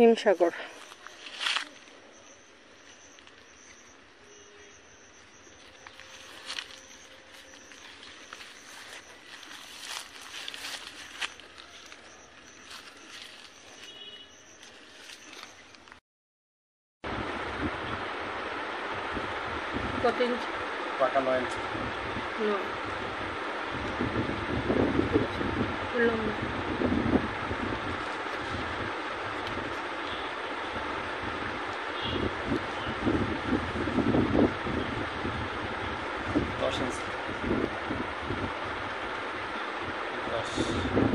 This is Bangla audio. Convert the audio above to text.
হিমসাগর। কত ইঞ্চি? পাকা নয় ইঞ্চি নয় proportions. Plus.